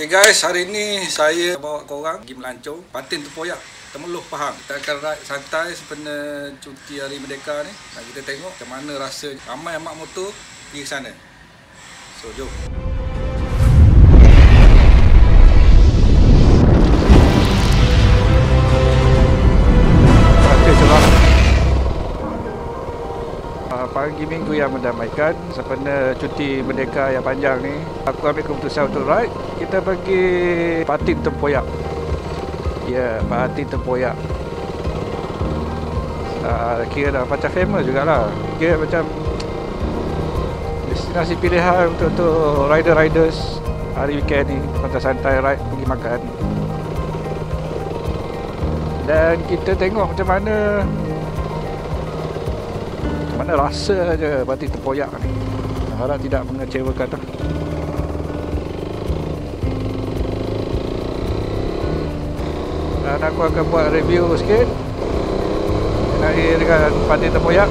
Okay guys, hari ni saya bawa korang pergi melancong. Patin Tempoyak, Temeloh Pahang Kita akan ride santai sempena cuti hari Merdeka ni. Dan kita tengok macam mana rasa ramai amak motor pergi sana. So jom minggu yang mendamaikan. Sempena cuti merdeka yang panjang ni aku ambil keputusan untuk ride. Kita pergi Patin Tempoyak. Ya yeah, Patin Tempoyak. Uh, kira dah macam famous jugalah. Kira macam destinasi pilihan untuk, untuk rider-riders hari weekend ni. Santai-santai ride pergi makan. Dan kita tengok macam mana mana rasa je batik tempoyak ni. Harap tidak mengecewakan lah. dan aku akan buat review sikit. Mengenai dengan batik tempoyak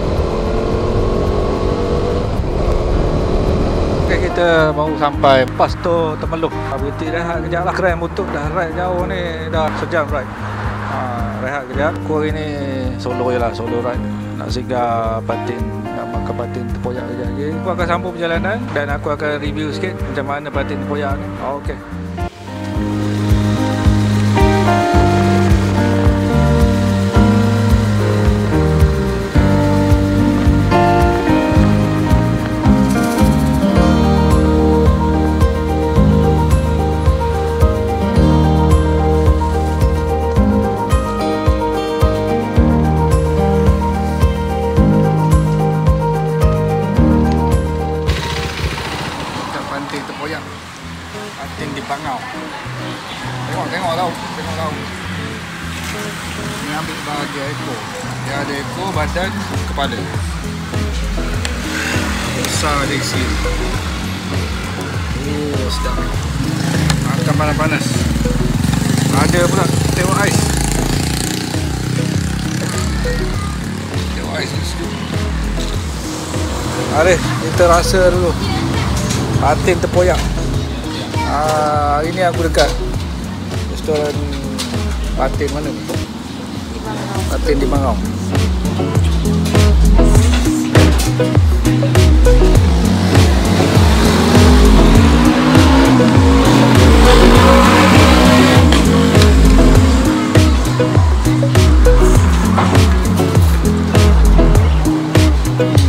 Okay, kita baru sampai pas tu Temeloh Berhenti rehat kejap lah keren motor dah ride jauh ni dah sejam ride ha, rehat kejap. Aku hari ni solo je lah solo ride nak singgah batin nak makan batin tempoyak lagi aku akan sambung perjalanan dan aku akan review sikit macam mana batin tempoyak ni. Ok Tengok, tengok tau Tengok tau. Ni ambil bahagian ekor. Dia ada ekor, badan, kepala. Besar dia isi. Oh, sedap. Makan panas-panas Ada pula tengok ais. Mari kita rasa dulu. Patin Tempoyak ah, Hari ni aku dekat Restoran Patin mana ni? Patin di Mangau Tengok isi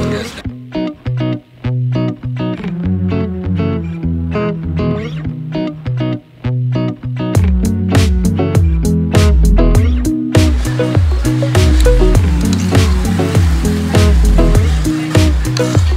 Oh Thank